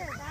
Sure,